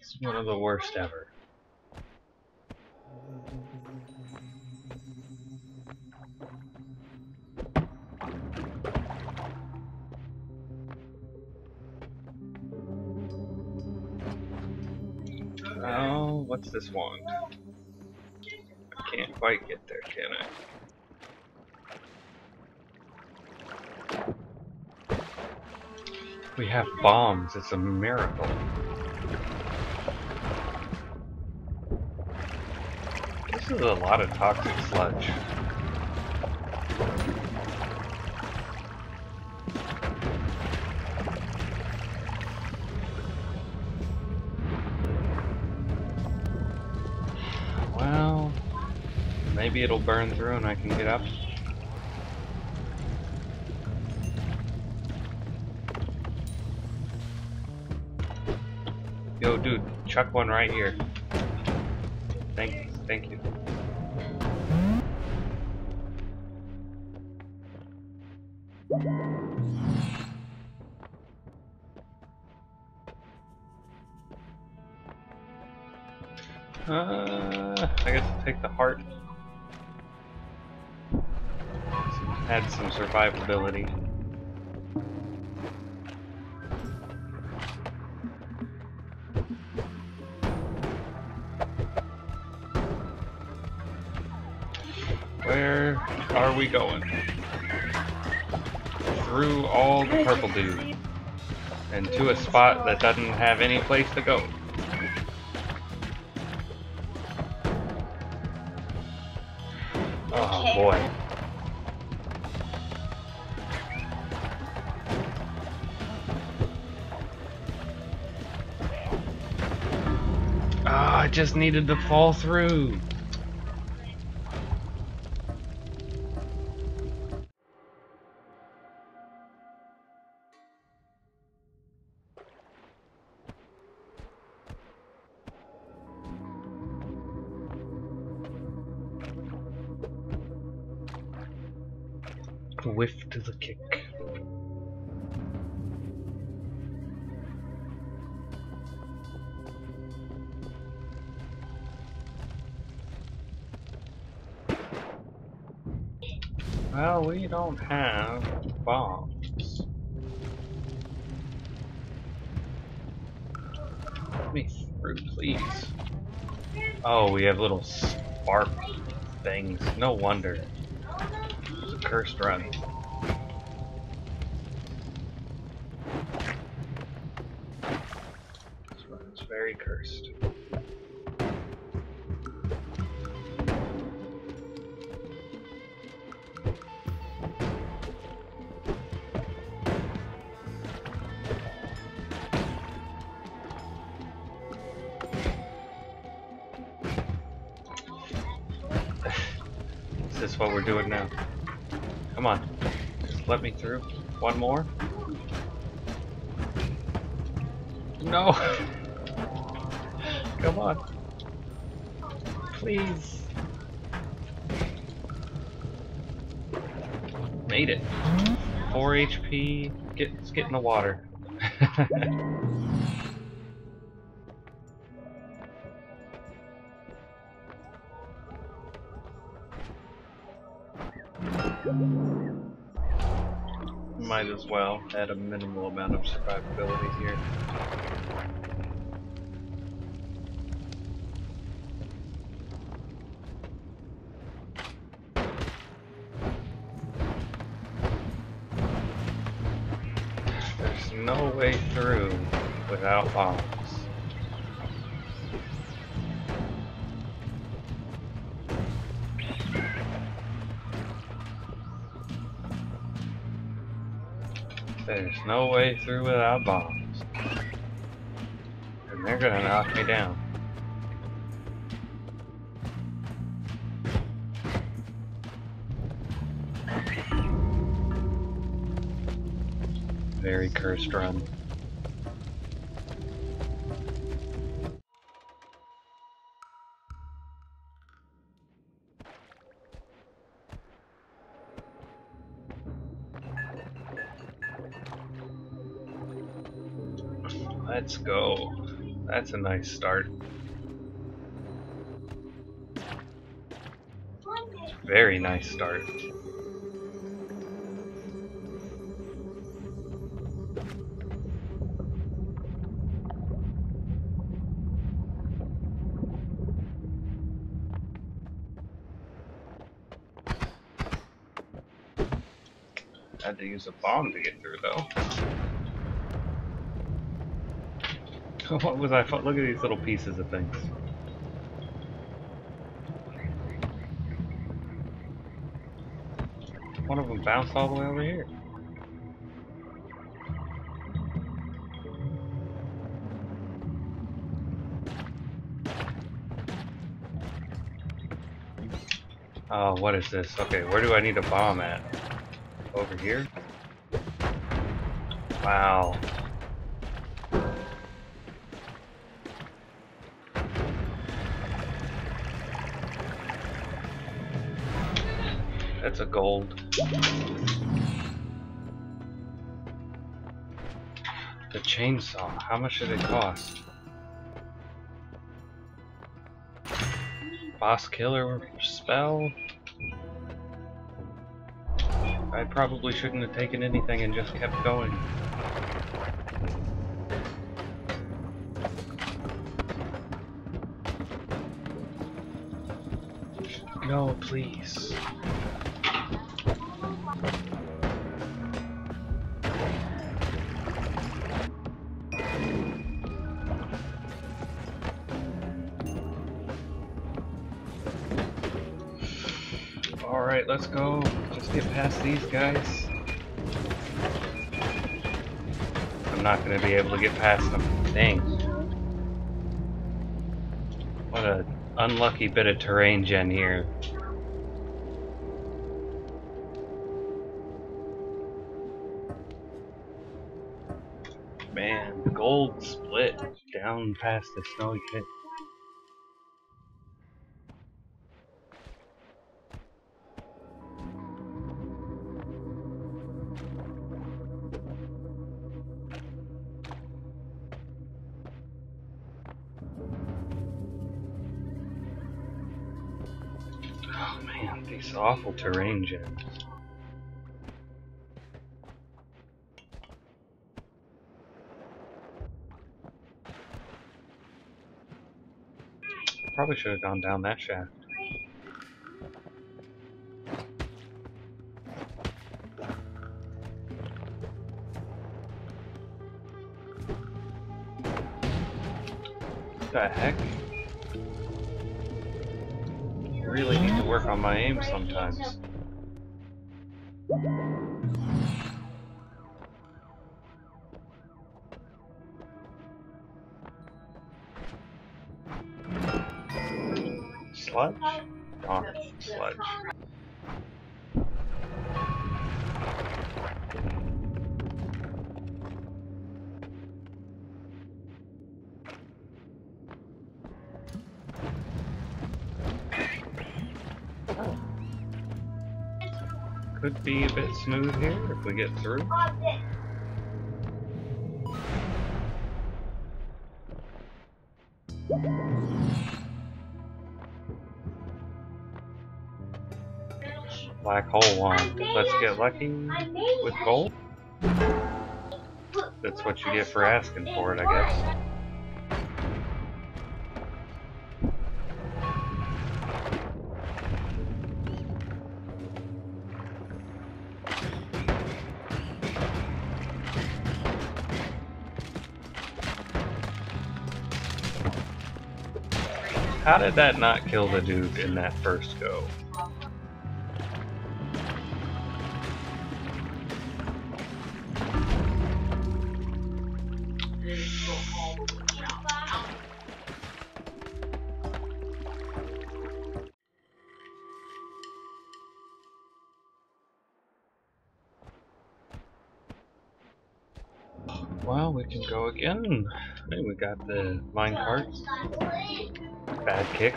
It's one of the worst ever. Oh, what's this wand? I can't quite get there, can I? We have bombs, it's a miracle. This is a lot of toxic sludge. Well, maybe it'll burn through and I can get up. Yo, dude, chuck one right here. Thank, thank you. Uh, I guess I'll take the heart. Add some survivability. Where are we going? Through all the purple dude. And to a spot that doesn't have any place to go. Boy. Ah, I just needed to fall through. Well, we don't have bombs. Let me through, please. Oh, we have little spark things. No wonder. It's a cursed run. This run is very cursed. What we're doing now? Come on. Just let me through. One more. No! Come on. Please. Made it. 4 HP. Get, let's get in the water. Might as well add a minimal amount of survivability here. There's no way through without bombs. No way through without bombs. And they're gonna knock me down. Very cursed run. Let's go. That's a nice start. Very nice start. Had to use a bomb to get through though. what was I? Look at these little pieces of things. One of them bounced all the way over here. Oh, what is this? Okay, where do I need a bomb at? Over here? Wow. That's a gold. The chainsaw, how much did it cost? Boss killer spell? I probably shouldn't have taken anything and just kept going. No, please. Let's go. Just get past these guys. I'm not going to be able to get past them. Dang. What a unlucky bit of terrain gen here. Man, gold split down past the snowy pit. Awful terrain gen. Probably should have gone down that shaft. What the heck? On my aim sometimes. Sludge? Darn, sludge. Be a bit smooth here if we get through. Black hole one. Let's get lucky with gold. That's what you get for asking for it, I guess. How did that not kill the dude in that first go? Well, we can go again. Hey, we got the mine cart. Bad kick.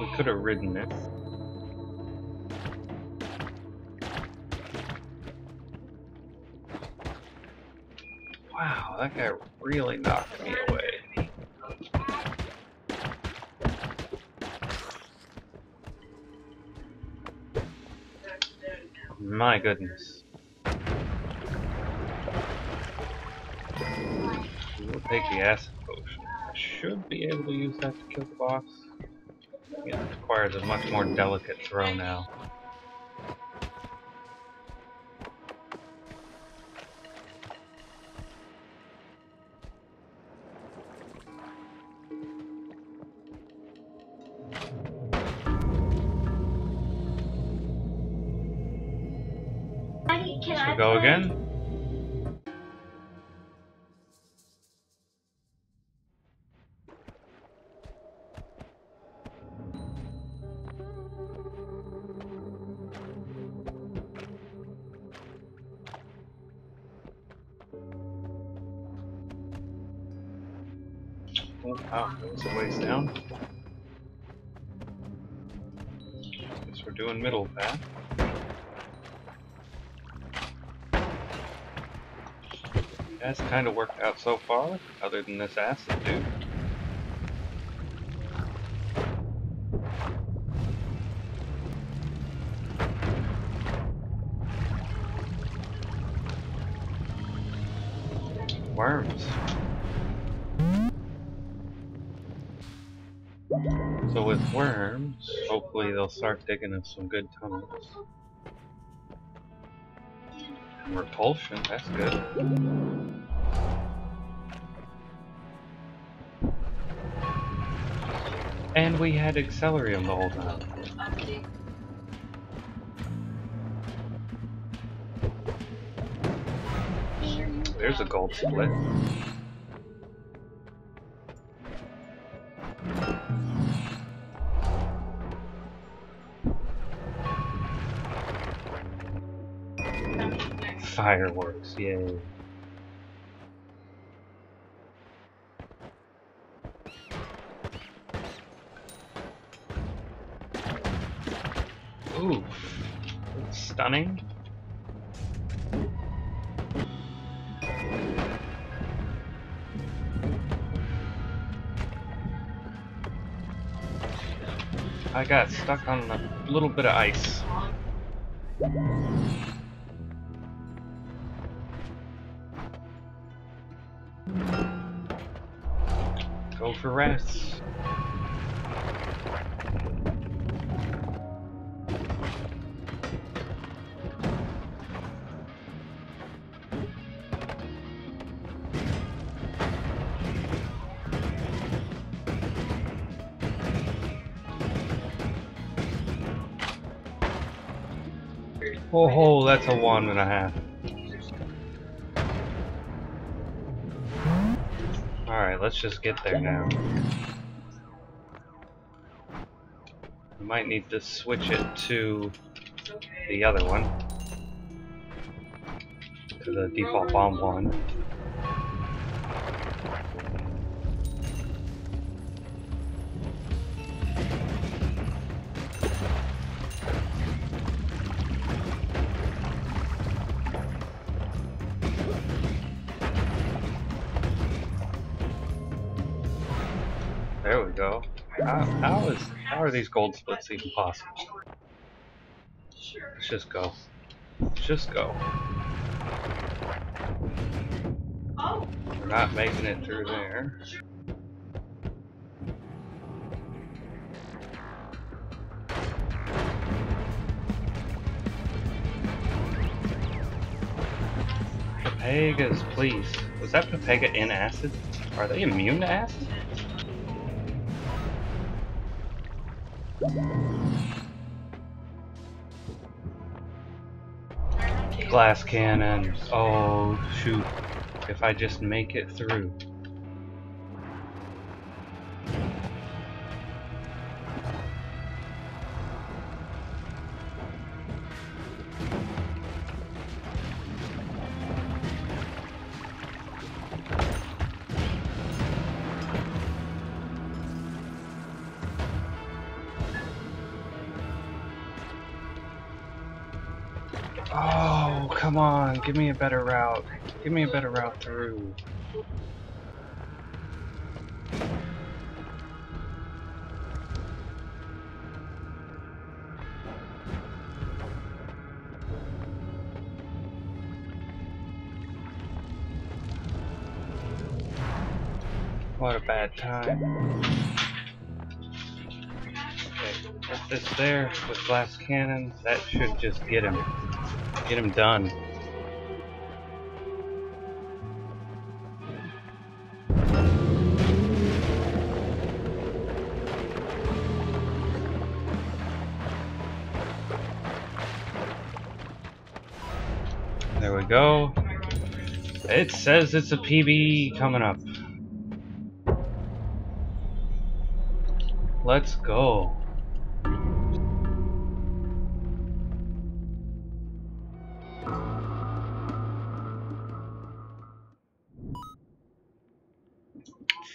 We could have ridden it. Wow, that guy really knocked me away. My goodness. We'll take the. I should be able to use that to kill the boss. Yeah, it requires a much more delicate throw now. Should we go again? Oh, wow, that a ways down. Guess we're doing middle path. That's kind of worked out so far, other than this acid dude. So with worms, hopefully they'll start digging us some good tunnels. Repulsion, that's good. And we had Accelerium the whole time. There's a gold split. Fireworks, yay. Ooh, stunning. I got stuck on a little bit of ice. Go for rest. Oh, that's a one and a half. Let's just get there now. We might need to switch it to the other one. To the default bomb one. There we go. How, how is how are these gold splits even possible? Let's just go. Let's just go. We're not making it through there. Pepegas, please. Was that Pepega in acid? Are they immune to acid? Glass cannon. Oh, shoot. If I just make it through. Oh, come on, give me a better route. Give me a better route through. What a bad time. Put this there with glass cannons. That should just get him. Get him done. There we go. It says it's a PB coming up. Let's go.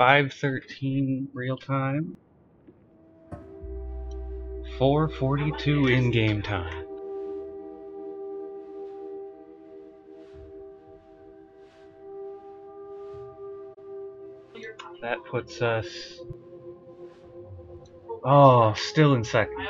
Five thirteen real time. Four forty two in game time. That puts us Oh, still in second.